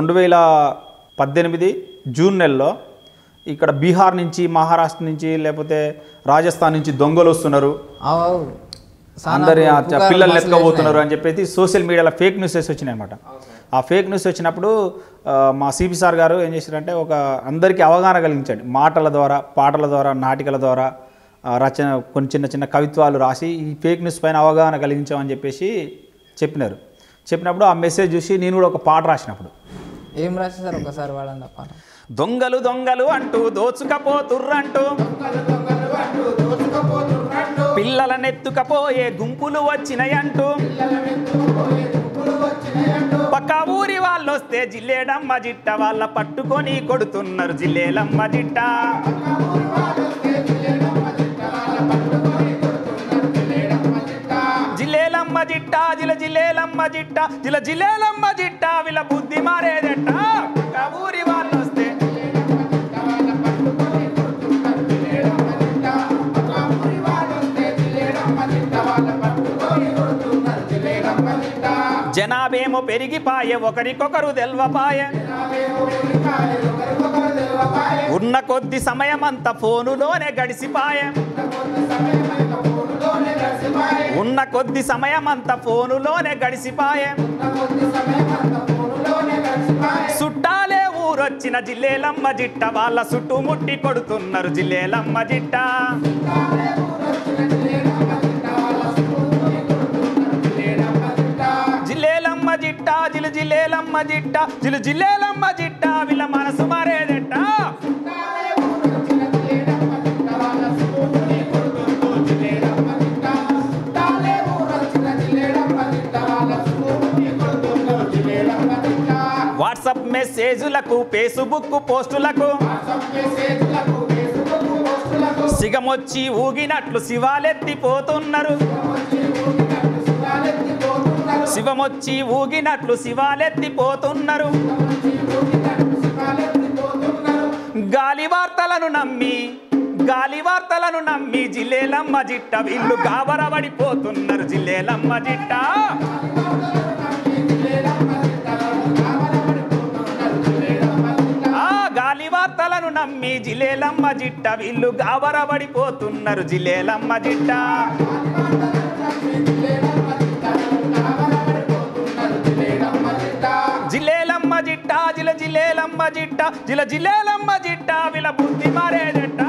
రెండు వేల పద్దెనిమిది జూన్ నెలలో ఇక్కడ బీహార్ నుంచి మహారాష్ట్ర నుంచి లేకపోతే రాజస్థాన్ నుంచి దొంగలు వస్తున్నారు. అందరి పిల్లల్ని ఎత్తుకోబోతున్నారు అని చెప్పేసి సోషల్ మీడియాలో ఫేక్ న్యూసెస్ వచ్చినాయి అనమాట ఆ ఫేక్ న్యూస్ వచ్చినప్పుడు మా సిపి సార్ గారు ఏం చేశారంటే ఒక అందరికీ అవగాహన కలిగించండి. మాటల ద్వారా పాటల ద్వారా నాటికల ద్వారా రచన కొన్ని చిన్న చిన్న కవిత్వాలు రాసి ఈ ఫేక్ న్యూస్ పైన అవగాహన కలిగించామని చెప్పేసి చెప్పినారు. చెప్పినప్పుడు ఆ మెసేజ్ చూసి నేను కూడా ఒక పాట రాసినప్పుడు. ఏం రాసేసారు ఒకసారి వాడండి ఆ పాట దొంగలు దొంగలు అంటూ దోచుకపోతుర్రంటూ. పిల్లలనెత్తుకపోయే గుంపులు వచ్చినాయంటూ. పక్క ఊరి వాళ్ళు వస్తే జిల్లేడమ్మ జిట్ట వాళ్ళ పట్టుకొని కొడుతున్నారు జిల్లేలమ్మ జిట్ట. జిల్లేలమ్మ జిట్ట జిల జిల్లేలమ్మ జిట్ట జిల జిల్లేలమ్మ జిట్ట వీళ్ళ జనాభేమో పెరిగిపాయే ఒకరికొకరు తెల్వపాయే. ఉన్న కొద్ది సమయమంతా ఫోనులోనే గడిసిపాయే. ఉన్న కొద్ది సమయమంతా ఫోనులోనే గడిసిపాయే. సుట్టాలే ఊరొచ్చిన జిల్లేలమ్మ జిట్ట వాళ్ళ చుట్టుముట్టి కొడుతున్నారు జిల్లేలమ్మ జిట్ట. జిల్లేలమ్మ జిట్ట జిలు జిల్లేలమ్మ జిట్ట వీళ్ళ మనసు మారేదట వాట్సాప్ మెసేజ్లకు ఫేస్బుక్ పోస్టులకు. సిగమొచ్చి ఊగినట్లు శివాలెత్తిపోతున్నారు. శివమొచ్చి ఊగినట్లు శివాలెత్తిపోతున్నారు. గాలి వార్తలను నమ్మి గాలి వార్తలను నమ్మి జిల్లేలమ్మ జిట్ట వీళ్ళు గాబరబడిపోతున్నారు. జిల్లేలమ్మ జిట్ట. ఆ గాలి వార్తలను నమ్మి జిలేలమ్మ జిట్ట వీళ్ళు గాబరబడిపోతున్నారు. జిలేలమ్మ జిట్ట. జిల్లేలమ్మ జిట్ట జిల జిల్లేలమ్మ జిట్ట జిల జిల్లేలమ్మ జిట్ట విల బుద్ధి మారేదట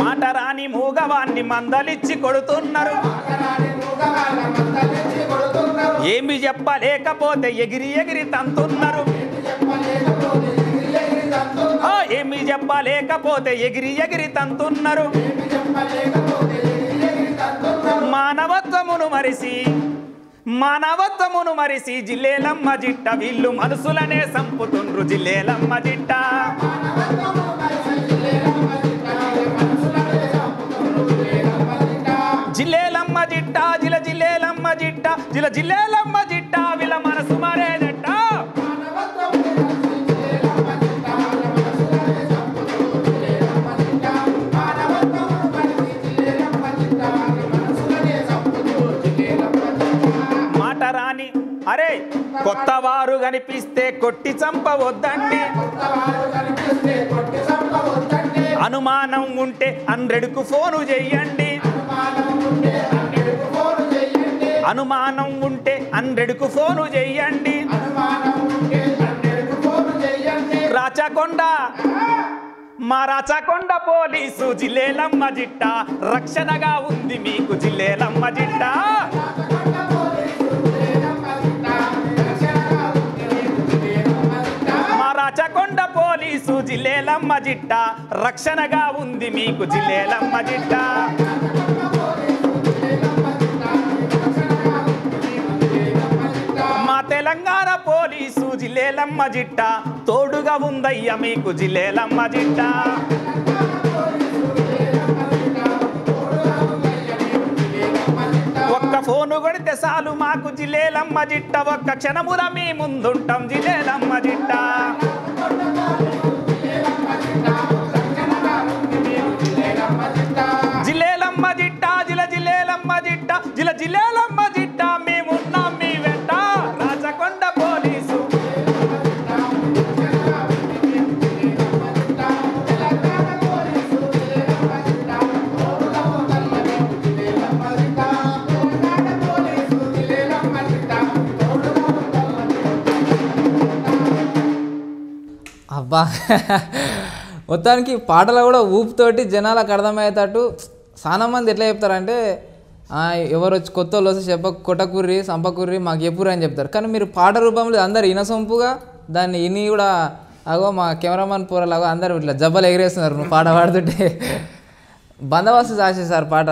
మాట రాని మూగవాన్ని మందలిచ్చి కొడుతున్నారు. ఏమి చెప్పలేకపోతే ఎగిరి ఎగిరి తంతున్నారు. ఏమి చెప్పలేకపోతే ఎగిరి ఎగిరి తంతున్నారు. మానవత్వమును మరిసి మానవత్వమును మరిసి జిల్లేలమ్మ జిట్ట వీళ్ళు మనసులనే సంపుతుండ్రు జిల్లేలమ్మ జిట్ట. జిల్లేలమ్మ జిట్ట జిల జిల్లేలమ్మ జిట్ట జిల జిల్లేలమ్మ మాట రాని. అరే కొత్త వారు కనిపిస్తే కొట్టి చంపవద్దండి. అనుమానం ఉంటే హండ్రెడ్కు ఫోను చెయ్యండి. అనుమానం ఉంటే హండ్రెడ్కు ఫోను చెయ్యండి. రాచకొండ మా రాచకొండ పోలీసు జిల్లేలమ్మ జిట్ట. రక్షణగా ఉంది మీకు జిల్లేలమ్మ జిట్ట. తెలుసు జిల్లేలమ్మ జిట్ట. రక్షణగా ఉంది మీకు జిల్లేలమ్మ జిట్ట. మా తెలంగాణ పోలీసు జిల్లేలమ్మ జిట్ట. తోడుగా ఉందయ్య మీకు జిల్లేలమ్మ జిట్ట. ఒక్క ఫోను కొడితే చాలు మాకు జిలేలమ్మ జిట్ట. ఒక్క క్షణముల మీ ముందుంటాం జిలేలమ్మ జిట్ట. అబ్బా. మొత్తానికి పాటలు కూడా ఊపుతోటి జనాలకు అర్థమయ్యేటట్టు చాలా మంది ఎట్లా చెప్తారంటే ఎవరు వచ్చి కొత్త వాళ్ళు వస్తే చెప్ప కొట్టకుర్రి సంపకుర్రి మాకు చెప్పుర్రి అని చెప్తారు. కానీ మీరు పాట రూపంలో అందరు ఇనసొంపుగా దాన్ని ఇని కూడా అగో మా కెమెరామన్ పూరలాగో అందరు ఇట్లా జబ్బలు ఎగిరేస్తున్నారు నువ్వు పాట పాడుతుంటే. బందోబస్తు సార్ పాట.